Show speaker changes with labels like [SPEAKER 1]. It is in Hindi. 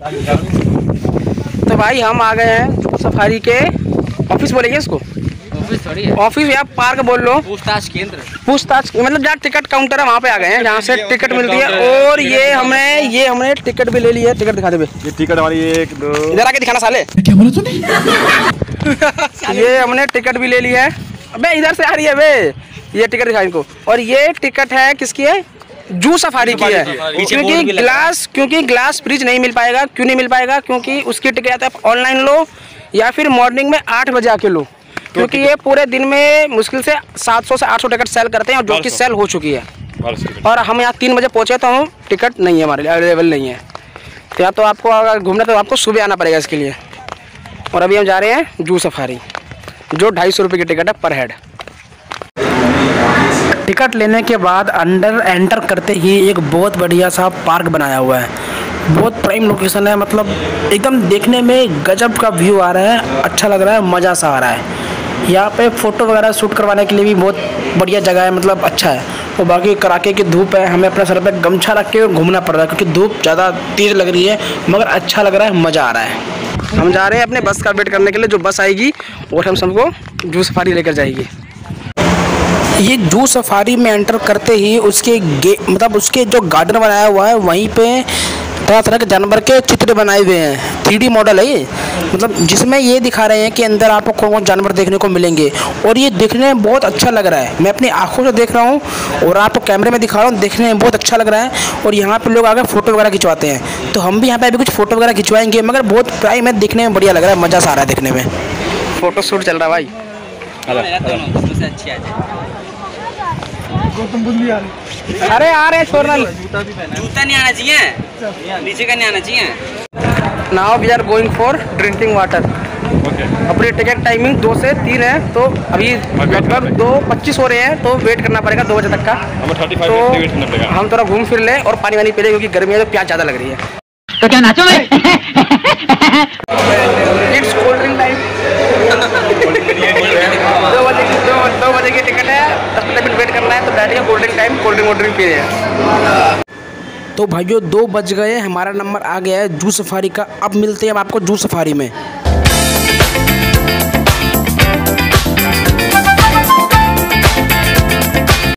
[SPEAKER 1] तो भाई हम आ गए हैं सफारी के ऑफ़िस बोलेंगे इसको
[SPEAKER 2] ऑफ़िस थोड़ी है।
[SPEAKER 1] ऑफ़िस या पार्क बोल लो।
[SPEAKER 2] पूछताछ केंद्र।
[SPEAKER 1] पूछताछ मतलब जहाँ टिकट काउंटर है वहाँ पे आ गए हैं जहाँ से टिकट मिलती है। और ये हमने ये हमने टिकट भी ले ली है टिकट दिखा दे
[SPEAKER 3] ये टिकट हमारी एक दो।
[SPEAKER 1] इधर आके दिखाना साले। क्या बोला तूने? ये हमने टिकट भी ले ली है। अबे इधर से आ रही है बे ये टिकट दिखा इनको। और ये टिकट है किसकी है? जू सफारी की है। क्योंकि ग्लास क्योंकि ग्लास फ्रिज नहीं मिल पाएगा। क्यों नहीं मिल पाएगा? क्योंकि उसकी टिकट तो आप ऑनलाइन लो या फिर मॉर्निंग में आठ बजे आके लो। क्योंकि ये पूरे दिन में मुश्किल से 700 से 800 टिकट सेल करते हैं और जो कि सेल हो चुकी है। और हम यहाँ तीन बजे पहुँचे तो हम टिकट नहीं है हमारे लिए अवेलेबल नहीं है। तो या तो आपको अगर घूमना तो आपको सुबह आना पड़ेगा इसके लिए। और अभी हम जा रहे हैं जू सफारी जो ढाई सौ रुपये की टिकट है पर हेड। टिकट लेने के बाद अंडर एंटर करते ही एक बहुत बढ़िया सा पार्क बनाया हुआ है। बहुत प्राइम लोकेशन है मतलब एकदम देखने में गजब का व्यू आ रहा है अच्छा लग रहा है, मज़ा सा आ रहा है। यहाँ पे फ़ोटो वगैरह शूट करवाने के लिए भी बहुत बढ़िया जगह है मतलब अच्छा है। और बाकी कड़ाके की धूप है, हमें अपने सर पे गमछा रख के घूमना पड़ रहा है, क्योंकि धूप ज़्यादा तेज़ लग रही है, मगर अच्छा लग रहा है, मज़ा आ रहा है। हम जा रहे हैं अपने बस का वेट करने के लिए, जो बस आएगी, और हम सबको जू सफारी लेकर जाएगी। ये जू सफारी में एंटर करते ही उसके गे मतलब उसके जो गार्डन बनाया हुआ है वहीं पे तरह तरह के जानवर के चित्र बनाए हुए हैं। थ्री मॉडल है ये। मतलब जिसमें ये दिखा रहे हैं कि अंदर आपको कौन कौन जानवर देखने को मिलेंगे। और ये देखने में बहुत अच्छा लग रहा है। मैं अपनी आँखों से देख रहा हूँ और आपको कैमरे में दिखा रहा हूँ देखने में बहुत अच्छा लग रहा है। और यहाँ पर लोग आकर फ़ोटो वगैरह खिंचवाते हैं। तो हम भी यहाँ पर अभी कुछ फ़ोटो वगैरह खिंचवाएँगे मगर बहुत प्राइम है देखने में बढ़िया लग रहा है मज़ा सा आ रहा है देखने में। फ़ोटो शूट चल रहा है भाई।
[SPEAKER 2] दोनों उसमें से अच्छी आ जाए
[SPEAKER 1] अरे आ रहे हैं छोड़ना
[SPEAKER 2] जूता नहीं आना चाहिए? नीचे का नहीं आना चाहिए?
[SPEAKER 1] Now we are going for drinking water अपनी टिकट टाइमिंग दो से तीन है तो अभी लगभग दो पच्चीस हो रहे हैं तो वेट करना पड़ेगा दो बजे तक का। तो हम थोड़ा घूम फिर लें और पानी वानी पी लें क्योंकि गर्मी है तो प्याज ज़्यादा लग रही है।
[SPEAKER 4] तो क्या नाचो मैं
[SPEAKER 1] इट्स कोल्ड ड्रिंक टाइम दो बजे की दो दो बजे की टिकट है दस पंद्रह मिनट तो बैठिए cold drink time cold drink cold drink P रहे तो भाइयों, दो बज गए हमारा नंबर आ गया है, जू सफारी का। अब मिलते हैं अब आपको जू सफारी में।